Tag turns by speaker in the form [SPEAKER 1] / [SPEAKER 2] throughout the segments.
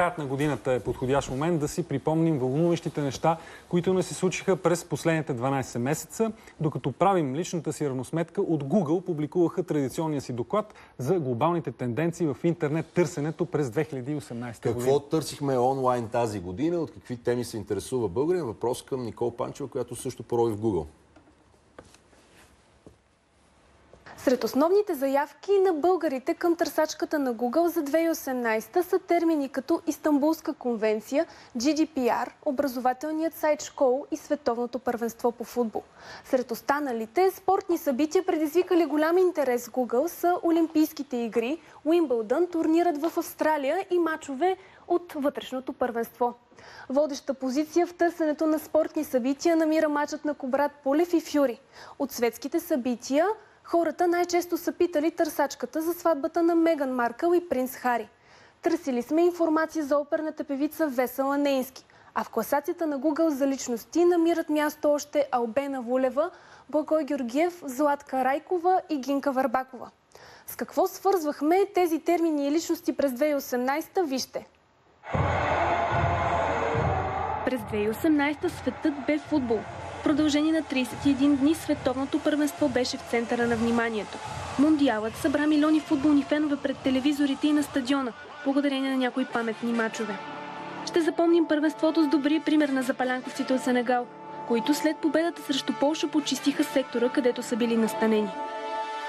[SPEAKER 1] Краят на годината е подходящ момент да си припомним вълнуващите неща, които не се случиха през последните 12 месеца. Докато правим личната си равносметка, от Google публикуваха традиционния си доклад за глобалните тенденции в интернет търсенето през 2018 година.
[SPEAKER 2] Какво търсихме онлайн тази година? От какви теми се интересува българин? Въпрос към Никол Панчева, която също порови в Google.
[SPEAKER 3] Сред основните заявки на българите към търсачката на Google за 2018 са термини като Истанбулска конвенция, GDPR, образователният сайт школ и световното първенство по футбол. Сред останалите спортни събития, предизвикали голям интерес Google, са Олимпийските игри, Уимбълдън, турнират в Австралия и мачове от вътрешното първенство. Водеща позиция в търсенето на спортни събития намира мачът на Кобрат Полев и Фюри. От светските събития Хората най-често са питали търсачката за сватбата на Меган Маркъл и принц Хари. Търсили сме информация за оперната певица Весела Нейнски. А в класацията на Google за личности намират място още Албена Вулева, Благой Георгиев, Златка Райкова и Гинка Варбакова. С какво свързвахме тези термини и личности през 2018 вижте. През 2018 светът бе футбол продължение на 31 дни световното първенство беше в центъра на вниманието. Мондиалът събра милиони футболни фенове пред телевизорите и на стадиона, благодарение на някои паметни мачове. Ще запомним първенството с добрия пример на запалянковците от Сенегал, които след победата срещу Полша почистиха сектора, където са били настанени.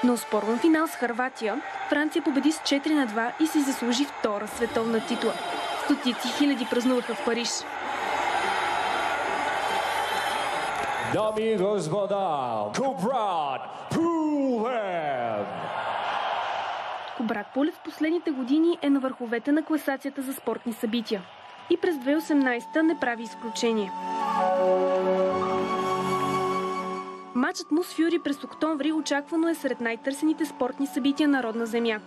[SPEAKER 3] Но спорван финал с Харватия, Франция победи с 4 на 2 и си заслужи втора световна титла. Стотици хиляди празнуваха в Париж. Дами и господа, Кобрат Пулев! Кобрат Пулев в последните години е на върховете на класацията за спортни събития. И през 2018 не прави изключение. Матчът му с Фюри през октомври очаквано е сред най-търсените спортни събития на родна земя.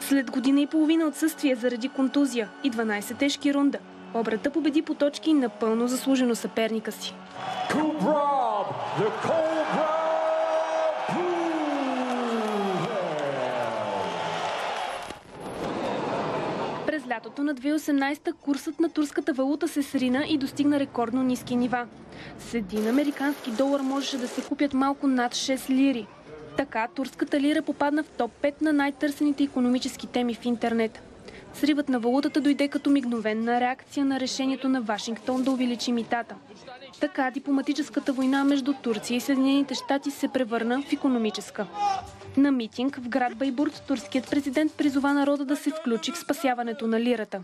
[SPEAKER 3] След година и половина отсъствие заради контузия и 12 тежки рунда, Обрата победи по точки напълно заслужено съперника си. През лятото на 2018 курсът на турската валута се срина и достигна рекордно ниски нива. С един американски долар можеше да се купят малко над 6 лири. Така турската лира попадна в топ 5 на най-търсените економически теми в интернет. Сривът на валутата дойде като мигновенна реакция на решението на Вашингтон да увеличи митата. Така дипломатическата война между Турция и Съединените щати се превърна в економическа. На митинг в град Байбурт турският президент призова народа да се включи в спасяването на лирата.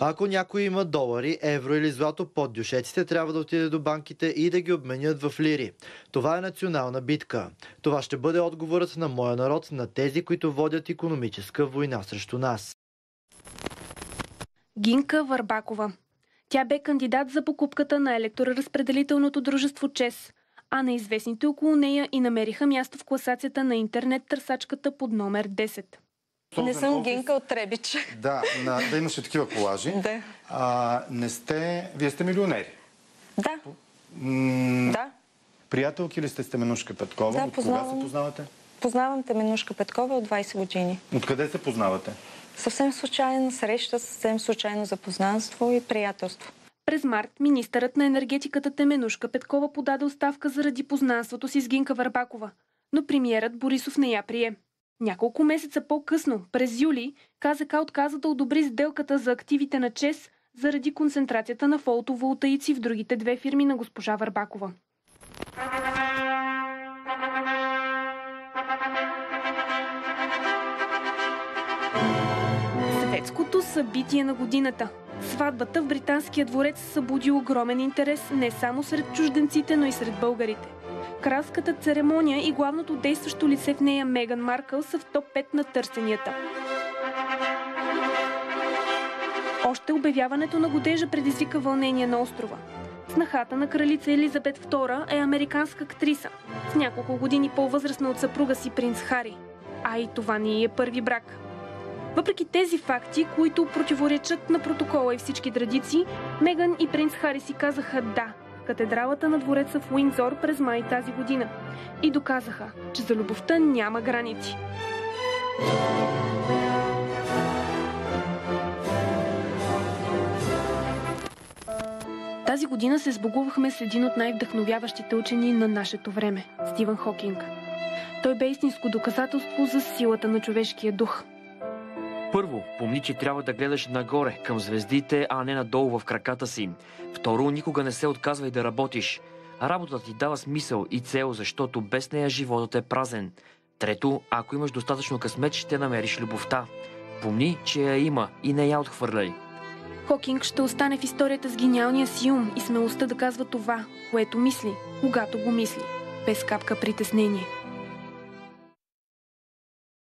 [SPEAKER 4] Ако някой има долари, евро или злато под дюшеците, трябва да отиде до банките и да ги обменят в лири. Това е национална битка. Това ще бъде отговорът на моя народ на тези, които водят економическа война срещу нас.
[SPEAKER 3] Гинка Варбакова. Тя бе кандидат за покупката на електроразпределителното дружество ЧЕС, а неизвестните около нея и намериха място в класацията на интернет търсачката под номер 10.
[SPEAKER 5] Не съм Гинка от Требич.
[SPEAKER 6] Да, на, да имаше такива колажи.
[SPEAKER 5] да.
[SPEAKER 6] А, не сте... Вие сте милионери.
[SPEAKER 5] Да. М- да.
[SPEAKER 6] Приятелки ли сте с Теменушка Петкова?
[SPEAKER 5] Да,
[SPEAKER 6] от
[SPEAKER 5] познавам.
[SPEAKER 6] кога се познавате?
[SPEAKER 5] Познавам Теменушка Петкова от 20 години.
[SPEAKER 6] Откъде се познавате?
[SPEAKER 5] Съвсем случайна среща, съвсем случайно запознанство и приятелство.
[SPEAKER 3] През март министърът на енергетиката Теменушка Петкова подаде оставка заради познанството си с Гинка Варбакова, но премиерът Борисов не я прие. Няколко месеца по-късно, през юли, КЗК отказа да одобри сделката за активите на ЧЕС заради концентрацията на фотоволтаици в другите две фирми на госпожа Варбакова. Светското събитие на годината. Сватбата в британския дворец събуди огромен интерес не само сред чужденците, но и сред българите. Кралската церемония и главното действащо лице в нея Меган Маркъл са в топ 5 на търсенията. Още обявяването на годежа предизвика вълнение на острова. Снахата на кралица Елизабет II е американска актриса, с няколко години по-възрастна от съпруга си принц Хари. А и това ни е първи брак. Въпреки тези факти, които противоречат на протокола и всички традиции, Меган и принц Хари си казаха да катедралата на двореца в Уиндзор през май тази година и доказаха, че за любовта няма граници. Тази година се сбогувахме с един от най-вдъхновяващите учени на нашето време – Стивън Хокинг. Той бе истинско доказателство за силата на човешкия дух.
[SPEAKER 7] Първо, помни, че трябва да гледаш нагоре, към звездите, а не надолу в краката си. Второ, никога не се отказвай да работиш. Работата ти дава смисъл и цел, защото без нея животът е празен. Трето, ако имаш достатъчно късмет, ще намериш любовта. Помни, че я има и не я отхвърляй.
[SPEAKER 3] Хокинг ще остане в историята с гениалния си ум и смелостта да казва това, което мисли, когато го мисли, без капка притеснение.